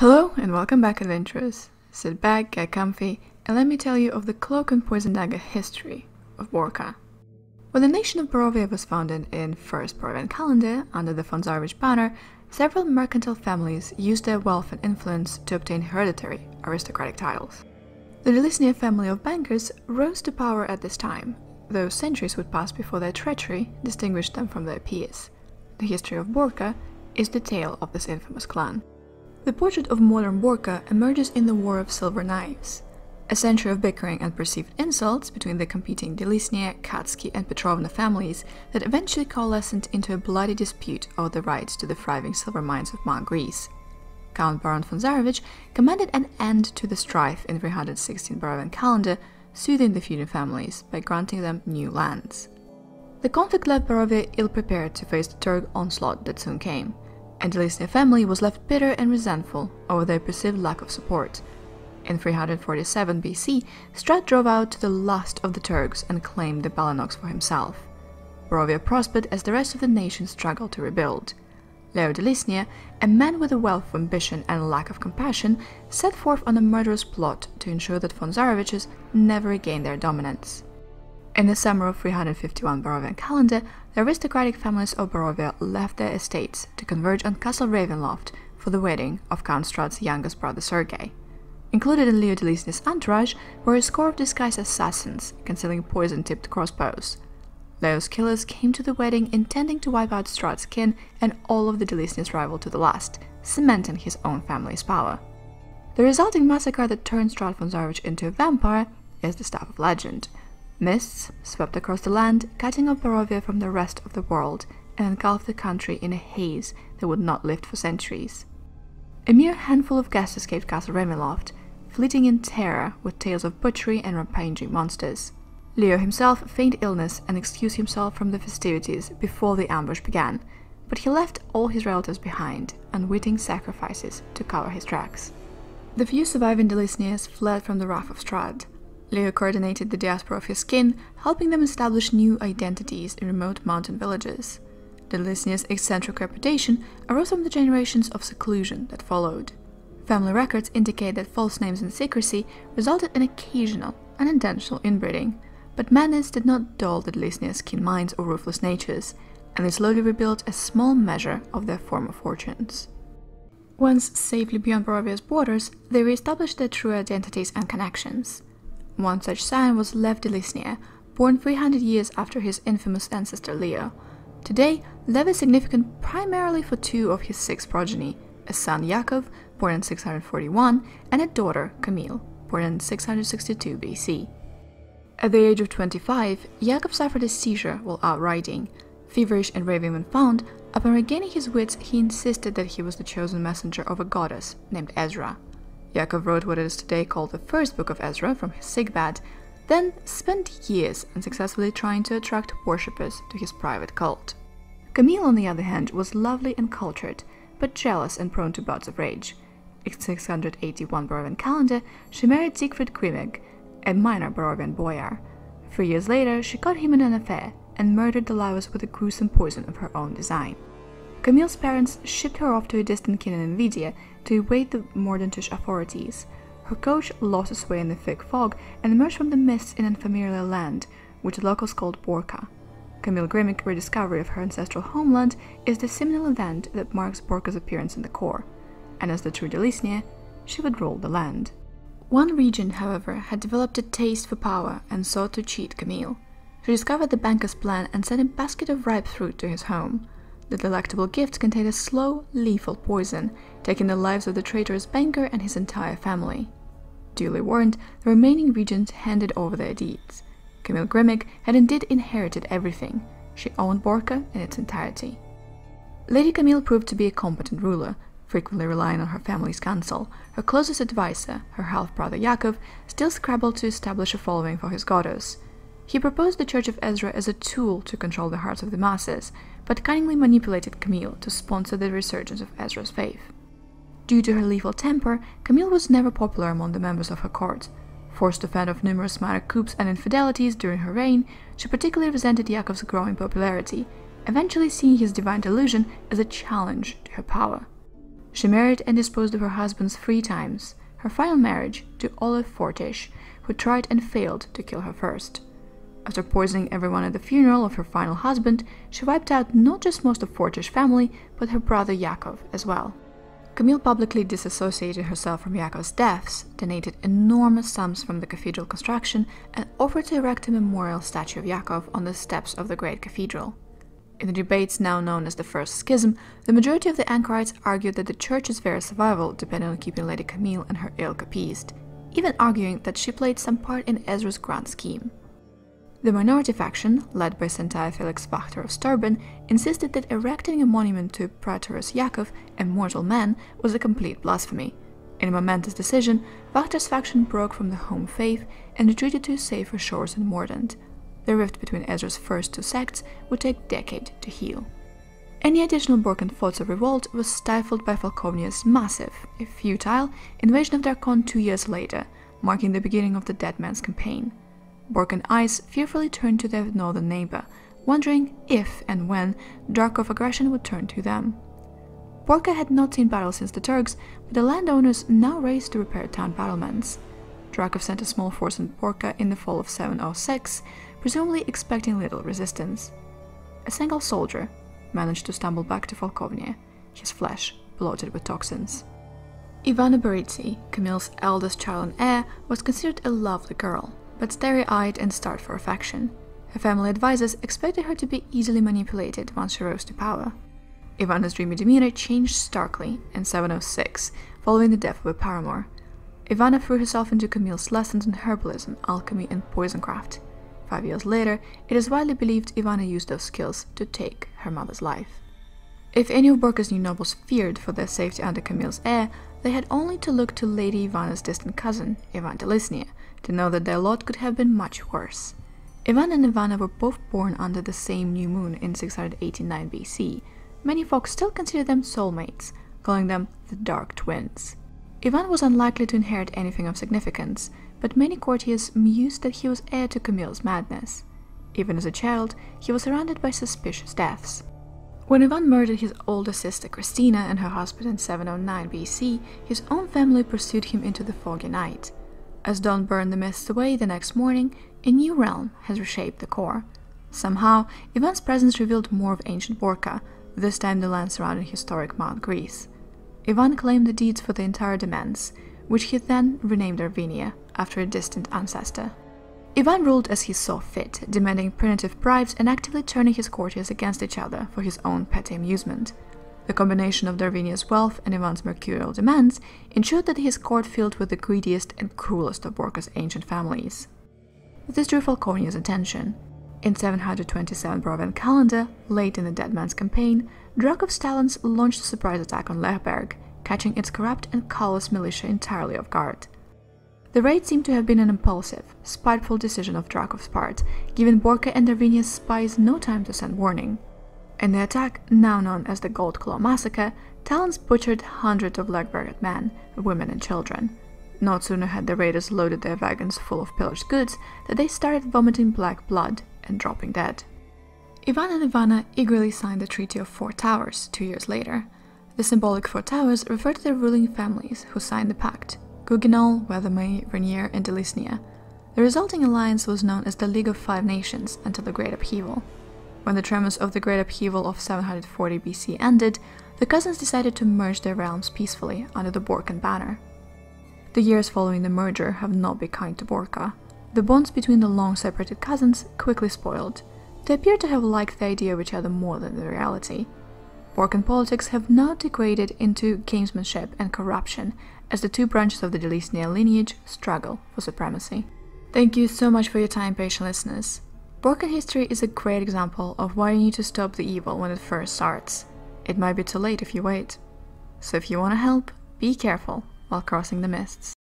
Hello and welcome back, adventurers. Sit back, get comfy, and let me tell you of the cloak and poison dagger history of Borca. When the nation of Barovia was founded in First Barovian calendar under the von Zarovich banner, several mercantile families used their wealth and influence to obtain hereditary aristocratic titles. The Dilisnya family of bankers rose to power at this time, though centuries would pass before their treachery distinguished them from their peers. The history of Borca is the tale of this infamous clan. The portrait of modern Borca emerges in the War of Silver Knives, a century of bickering and perceived insults between the competing Dilisnya, Katsky, and Petrovna families that eventually coalesced into a bloody dispute over the rights to the thriving silver mines of Mount Greece. Count Barov von Zarovich commanded an end to the strife in 316 Barovian calendar, soothing the feuding families by granting them new lands. The conflict left Barovia ill-prepared to face the Turk onslaught that soon came, and the Dilisnya family was left bitter and resentful over their perceived lack of support. In 347 BC, Strahd drove out to the last of the Turks and claimed the Balinoks for himself. Barovia prospered as the rest of the nation struggled to rebuild. Leo Dilisnya, a man with a wealth of ambition and a lack of compassion, set forth on a murderous plot to ensure that von Zaroviches never regained their dominance. In the summer of 351 Barovian calendar, the aristocratic families of Barovia left their estates to converge on Castle Ravenloft for the wedding of Count Strahd's youngest brother Sergei. Included in Leo Dilisnya's entourage were a score of disguised assassins concealing poison-tipped crossbows. Leo's killers came to the wedding intending to wipe out Strahd's kin and all of the Dilisnya's rival to the last, cementing his own family's power. The resulting massacre that turned Strahd von Zarovich into a vampire is the stuff of legend. Mists swept across the land, cutting off Barovia from the rest of the world and engulfed the country in a haze that would not lift for centuries. A mere handful of guests escaped Castle Ravenloft, fleeting in terror with tales of butchery and rampaging monsters. Leo himself feigned illness and excused himself from the festivities before the ambush began, but he left all his relatives behind, unwitting sacrifices to cover his tracks. The few surviving Dilisnyas fled from the wrath of Strahd, Leo coordinated the diaspora of his kin, helping them establish new identities in remote mountain villages. The Dilisnya's eccentric reputation arose from the generations of seclusion that followed. Family records indicate that false names and secrecy resulted in occasional, unintentional inbreeding, but madness did not dull the Dilisnya's keen minds or ruthless natures, and they slowly rebuilt a small measure of their former fortunes. Once safely beyond Barovia's borders, they re-established their true identities and connections. One such son was Lev Dilisnya, born 300 years after his infamous ancestor Leo. Today, Lev is significant primarily for two of his six progeny, a son Yakov, born in 641, and a daughter, Camille, born in 662 BC. At the age of 25, Yakov suffered a seizure while out riding. Feverish and raving when found, upon regaining his wits, he insisted that he was the chosen messenger of a goddess named Ezra. Yakov wrote what is today called the first book of Ezra from his sickbed, then spent years unsuccessfully trying to attract worshippers to his private cult. Camille, on the other hand, was lovely and cultured, but jealous and prone to bouts of rage. In 681 Barovian calendar, she married Siegfried Grimig, a minor Barovian boyar. Three years later, she caught him in an affair and murdered Dalaus with a gruesome poison of her own design. Camille's parents shipped her off to a distant kin in Invidia to evade the Mordentish authorities. Her coach lost its way in the thick fog and emerged from the mists in an unfamiliar land, which locals called Borca. Camille Grimmick's rediscovery of her ancestral homeland is the seminal event that marks Borca's appearance in the core, and as the true Dilisnya, she would rule the land. One region, however, had developed a taste for power and sought to cheat Camille. She discovered the banker's plan and sent a basket of ripe fruit to his home. The delectable gift contained a slow, lethal poison, taking the lives of the traitorous banker and his entire family. Duly warned, the remaining regents handed over their deeds. Camille Grimmick had indeed inherited everything. She owned Borca in its entirety. Lady Camille proved to be a competent ruler, frequently relying on her family's counsel. Her closest adviser, her half-brother Yakov, still scrabbled to establish a following for his goddess. He proposed the Church of Ezra as a tool to control the hearts of the masses, but cunningly manipulated Camille to sponsor the resurgence of Ezra's faith. Due to her lethal temper, Camille was never popular among the members of her court. Forced to fend off numerous minor coups and infidelities during her reign, she particularly resented Yakov's growing popularity, eventually seeing his divine delusion as a challenge to her power. She married and disposed of her husbands three times, her final marriage to Olaf Fortish, who tried and failed to kill her first. After poisoning everyone at the funeral of her final husband, she wiped out not just most of Fortish family, but her brother Yakov as well. Camille publicly disassociated herself from Yakov's deaths, donated enormous sums from the cathedral construction, and offered to erect a memorial statue of Yakov on the steps of the great cathedral. In the debates now known as the First Schism, the majority of the anchorites argued that the church's very survival depended on keeping Lady Camille and her ilk appeased, even arguing that she played some part in Ezra's grand scheme. The minority faction, led by Sentai Felix Wachter of Steuben, insisted that erecting a monument to Praetorus Yakov, a mortal man, was a complete blasphemy. In a momentous decision, Wachter's faction broke from the home faith and retreated to safer shores in Mordent, the rift between Ezra's first two sects would take decades to heal. Any additional Borcan thoughts of revolt was stifled by Falkovnia's massive, if futile, invasion of Darkon two years later, marking the beginning of the Dead Man's campaign. Borcan eyes fearfully turned to their northern neighbor, wondering if and when Drakov aggression would turn to them. Borca had not seen battle since the Turks, but the landowners now raced to repair town battlements. Drakov sent a small force in Borca in the fall of 706, presumably expecting little resistance. A single soldier managed to stumble back to Falkovnia, his flesh bloated with toxins. Ivana Boritsi, Camille's eldest child and heir, was considered a lovely girl, but starry-eyed and starved for affection. Her family advisors expected her to be easily manipulated once she rose to power. Ivana's dreamy demeanor changed starkly in 706, following the death of her paramour. Ivana threw herself into Camille's lessons in herbalism, alchemy, and poisoncraft. Five years later, it is widely believed Ivana used those skills to take her mother's life. If any of Borca's new nobles feared for their safety under Camille's heir, they had only to look to Lady Ivana's distant cousin, Ivan Dilisnya, to know that their lot could have been much worse. Ivan and Ivana were both born under the same new moon in 689 BC. Many folks still consider them soulmates, calling them the Dark Twins. Ivan was unlikely to inherit anything of significance, but many courtiers mused that he was heir to Camille's madness. Even as a child, he was surrounded by suspicious deaths. When Ivan murdered his older sister Christina and her husband in 709 BC, his own family pursued him into the foggy night. As dawn burned the mists away the next morning, a new realm has reshaped the core. Somehow, Ivan's presence revealed more of ancient Borca, this time the land surrounding historic Mount Greece. Ivan claimed the deeds for the entire demesne, which he then renamed Dorvinia, after a distant ancestor. Ivan ruled as he saw fit, demanding punitive bribes and actively turning his courtiers against each other for his own petty amusement. The combination of Dorvinia's wealth and Ivan's mercurial demands ensured that his court filled with the greediest and cruelest of Borca's ancient families. This drew Falkovnia's attention. In 727 Barovian calendar, late in the Dead Man's campaign, Drakov's Talons launched a surprise attack on Lechberg, catching its corrupt and callous militia entirely off guard. The raid seemed to have been an impulsive, spiteful decision of Drakov's part, giving Borca and Dorvinia's spies no time to send warning. In the attack, now known as the Gold Claw Massacre, Talons butchered hundreds of Lehberged men, women and children. Not sooner had the raiders loaded their wagons full of pillaged goods that they started vomiting black blood and dropping dead. Ivan and Ivana eagerly signed the Treaty of Four Towers two years later. The symbolic Four Towers refer to the ruling families who signed the pact, Gouguenot, Weathermay, Renier, and Dilisnya. The resulting alliance was known as the League of Five Nations until the Great Upheaval. When the tremors of the Great Upheaval of 740 BC ended, the cousins decided to merge their realms peacefully under the Borcan banner. The years following the merger have not been kind to Borca. The bonds between the long separated cousins quickly spoiled. They appear to have liked the idea of each other more than the reality. Borcan politics have now degraded into gamesmanship and corruption as the two branches of the Dilisnya lineage struggle for supremacy. Thank you so much for your time, patient listeners. Borcan history is a great example of why you need to stop the evil when it first starts. It might be too late if you wait. So if you want to help, be careful while crossing the mists.